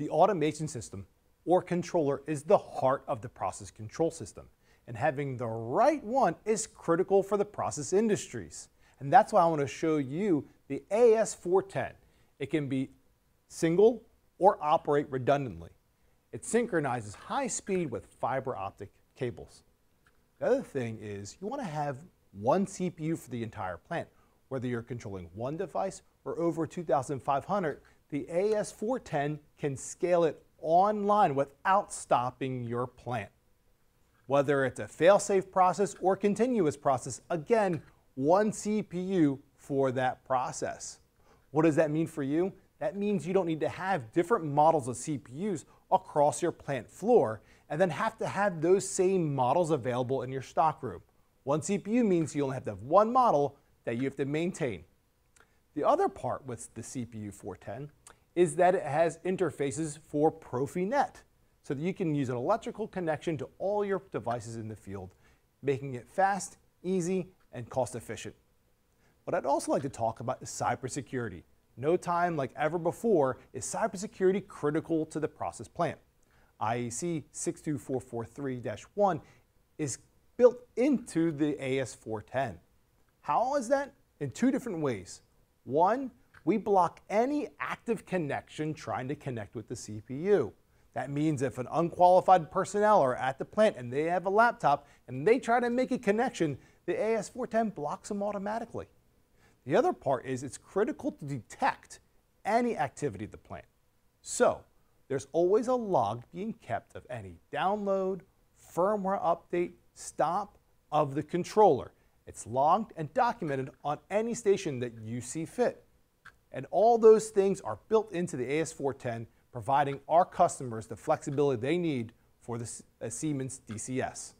The automation system or controller is the heart of the process control system, and having the right one is critical for the process industries. And that's why I want to show you the AS410. It can be single or operate redundantly. It synchronizes high speed with fiber optic cables. The other thing is you want to have one CPU for the entire plant. Whether you're controlling one device or over 2,500, the AS410 can scale it online without stopping your plant. Whether it's a fail-safe process or continuous process, again, one CPU for that process. What does that mean for you? That means you don't need to have different models of CPUs across your plant floor and then have to have those same models available in your stockroom. One CPU means you only have to have one model that you have to maintain. The other part with the CPU 410 is that it has interfaces for Profinet so that you can use an electrical connection to all your devices in the field, making it fast, easy, and cost efficient. What I'd also like to talk about cybersecurity. No time like ever before is cybersecurity critical to the process plant. IEC 62443-1 is built into the AS410. How is that? In two different ways. One, we block any active connection trying to connect with the CPU. That means if an unqualified personnel are at the plant and they have a laptop and they try to make a connection, the AS410 blocks them automatically. The other part is it's critical to detect any activity at the plant. So there's always a log being kept of any download, firmware update, stop of the controller. It's logged and documented on any station that you see fit. And all those things are built into the AS410, providing our customers the flexibility they need for the uh, Siemens DCS.